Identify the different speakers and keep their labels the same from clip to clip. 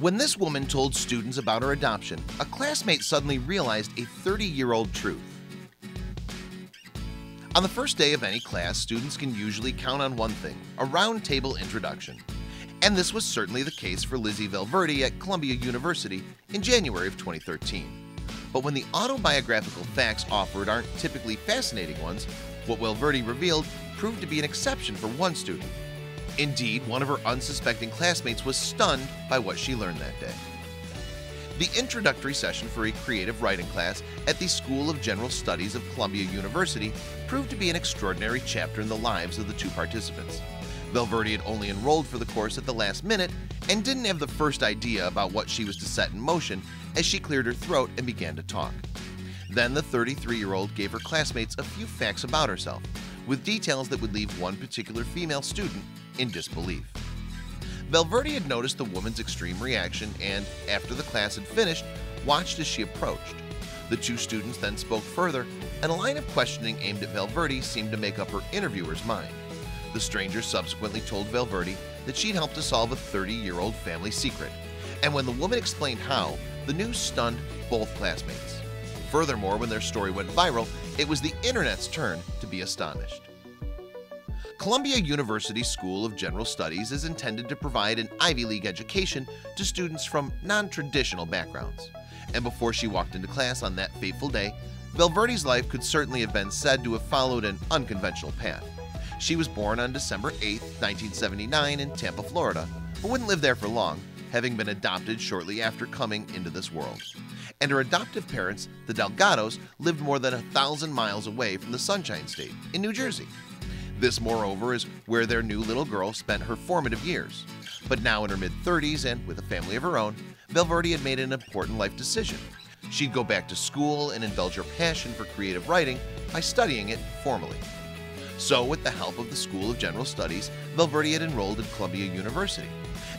Speaker 1: When this woman told students about her adoption, a classmate suddenly realized a 30-year-old truth. On the first day of any class, students can usually count on one thing, a roundtable introduction. And this was certainly the case for Lizzie Valverde at Columbia University in January of 2013. But when the autobiographical facts offered aren't typically fascinating ones, what Valverde revealed proved to be an exception for one student. Indeed, one of her unsuspecting classmates was stunned by what she learned that day. The introductory session for a creative writing class at the School of General Studies of Columbia University proved to be an extraordinary chapter in the lives of the two participants. Valverde had only enrolled for the course at the last minute and didn't have the first idea about what she was to set in motion as she cleared her throat and began to talk. Then the 33-year-old gave her classmates a few facts about herself, with details that would leave one particular female student in disbelief. Valverde had noticed the woman's extreme reaction and, after the class had finished, watched as she approached. The two students then spoke further, and a line of questioning aimed at Valverde seemed to make up her interviewer's mind. The stranger subsequently told Valverde that she'd helped to solve a 30-year-old family secret, and when the woman explained how, the news stunned both classmates. Furthermore, when their story went viral, it was the internet's turn to be astonished. Columbia University School of General Studies is intended to provide an Ivy League education to students from non-traditional backgrounds. And before she walked into class on that fateful day, Valverde's life could certainly have been said to have followed an unconventional path. She was born on December 8, 1979 in Tampa, Florida, but wouldn't live there for long, having been adopted shortly after coming into this world. And her adoptive parents, the Delgados, lived more than a thousand miles away from the Sunshine State in New Jersey. This, moreover, is where their new little girl spent her formative years. But now in her mid-30s and with a family of her own, Valverde had made an important life decision. She'd go back to school and indulge her passion for creative writing by studying it formally. So, with the help of the School of General Studies, Valverde had enrolled at Columbia University.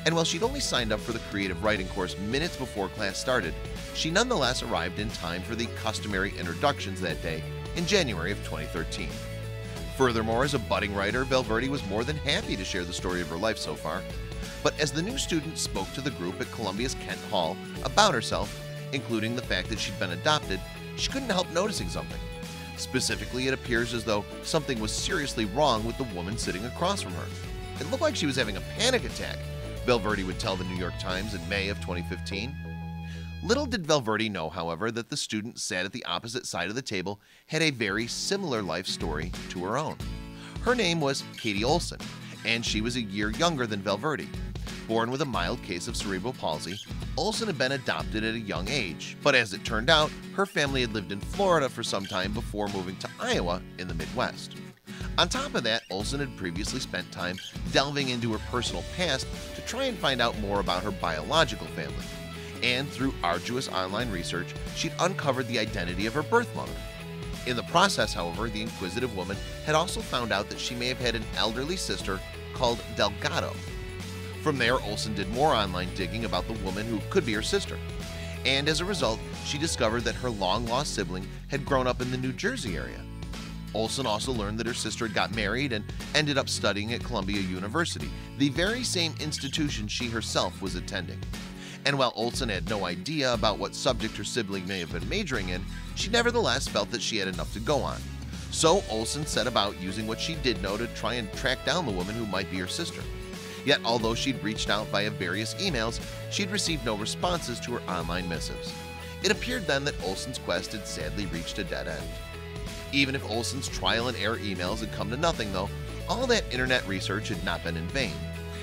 Speaker 1: And while she'd only signed up for the creative writing course minutes before class started, she nonetheless arrived in time for the customary introductions that day in January of 2013. Furthermore, as a budding writer, Valverde was more than happy to share the story of her life so far. But as the new student spoke to the group at Columbia's Kent Hall about herself, including the fact that she'd been adopted, she couldn't help noticing something. Specifically, it appears as though something was seriously wrong with the woman sitting across from her. It looked like she was having a panic attack, Valverde would tell the New York Times in May of 2015. Little did Valverde know, however, that the student sat at the opposite side of the table had a very similar life story to her own. Her name was Katie Olson, and she was a year younger than Valverde. Born with a mild case of cerebral palsy, Olson had been adopted at a young age, but as it turned out, her family had lived in Florida for some time before moving to Iowa in the Midwest. On top of that, Olson had previously spent time delving into her personal past to try and find out more about her biological family. And through arduous online research, she'd uncovered the identity of her birth mother. In the process, however, the inquisitive woman had also found out that she may have had an elderly sister called Delgado, from there, Olson did more online digging about the woman who could be her sister. And as a result, she discovered that her long-lost sibling had grown up in the New Jersey area. Olson also learned that her sister had got married and ended up studying at Columbia University, the very same institution she herself was attending. And while Olson had no idea about what subject her sibling may have been majoring in, she nevertheless felt that she had enough to go on. So Olson set about using what she did know to try and track down the woman who might be her sister. Yet although she'd reached out via various emails, she'd received no responses to her online missives. It appeared then that Olson's quest had sadly reached a dead end. Even if Olson's trial and error emails had come to nothing though, all that internet research had not been in vain.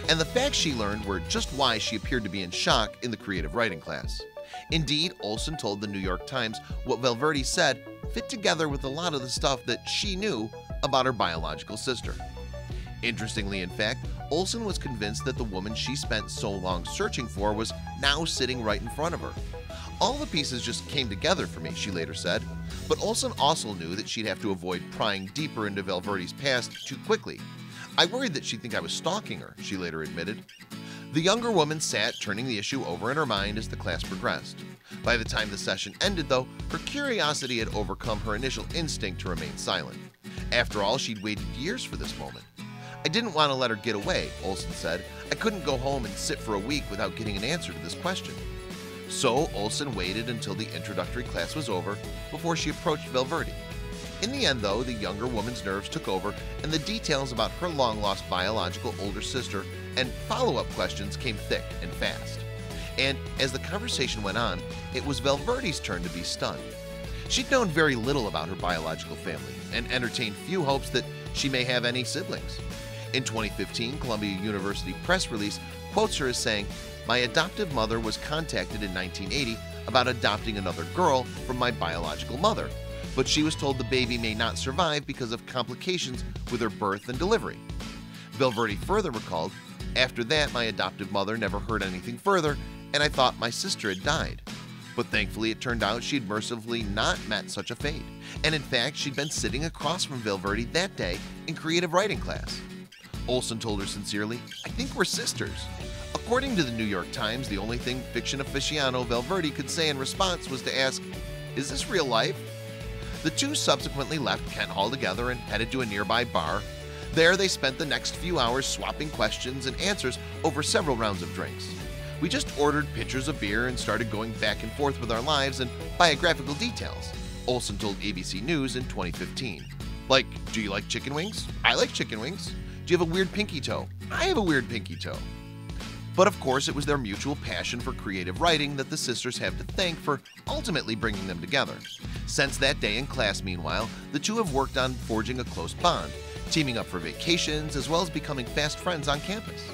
Speaker 1: And the facts she learned were just why she appeared to be in shock in the creative writing class. Indeed, Olson told the New York Times what Valverde said fit together with a lot of the stuff that she knew about her biological sister. Interestingly, in fact, Olson was convinced that the woman she spent so long searching for was now sitting right in front of her. All the pieces just came together for me, she later said, but Olson also knew that she'd have to avoid prying deeper into Valverde's past too quickly. I worried that she'd think I was stalking her, she later admitted. The younger woman sat turning the issue over in her mind as the class progressed. By the time the session ended, though, her curiosity had overcome her initial instinct to remain silent. After all, she'd waited years for this moment. I didn't want to let her get away, Olson said. I couldn't go home and sit for a week without getting an answer to this question. So Olson waited until the introductory class was over before she approached Valverde. In the end, though, the younger woman's nerves took over and the details about her long-lost biological older sister and follow-up questions came thick and fast. And as the conversation went on, it was Valverde's turn to be stunned. She'd known very little about her biological family and entertained few hopes that she may have any siblings. In 2015, Columbia University press release quotes her as saying, My adoptive mother was contacted in 1980 about adopting another girl from my biological mother, but she was told the baby may not survive because of complications with her birth and delivery. Valverde further recalled, After that, my adoptive mother never heard anything further, and I thought my sister had died. But thankfully, it turned out she'd mercifully not met such a fate, and in fact, she'd been sitting across from Valverde that day in creative writing class. Olson told her sincerely, I think we're sisters. According to the New York Times, the only thing fiction aficionado Valverde could say in response was to ask, Is this real life? The two subsequently left Kent Hall together and headed to a nearby bar. There, they spent the next few hours swapping questions and answers over several rounds of drinks. We just ordered pitchers of beer and started going back and forth with our lives and biographical details, Olson told ABC News in 2015. Like, do you like chicken wings? I like chicken wings. Do you have a weird pinky toe? I have a weird pinky toe. But of course, it was their mutual passion for creative writing that the sisters have to thank for ultimately bringing them together. Since that day in class, meanwhile, the two have worked on forging a close bond, teaming up for vacations as well as becoming fast friends on campus.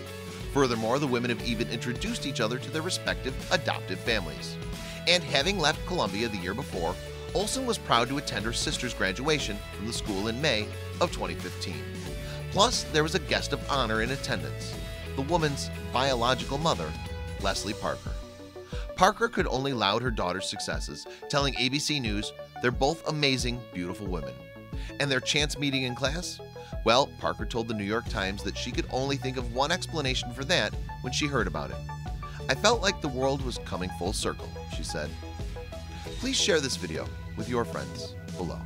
Speaker 1: Furthermore, the women have even introduced each other to their respective adoptive families. And having left Columbia the year before, Olson was proud to attend her sister's graduation from the school in May of 2015. Plus, there was a guest of honor in attendance, the woman's biological mother, Leslie Parker. Parker could only laud her daughter's successes, telling ABC News they're both amazing, beautiful women. And their chance meeting in class? Well, Parker told the New York Times that she could only think of one explanation for that when she heard about it. I felt like the world was coming full circle, she said. Please share this video with your friends below.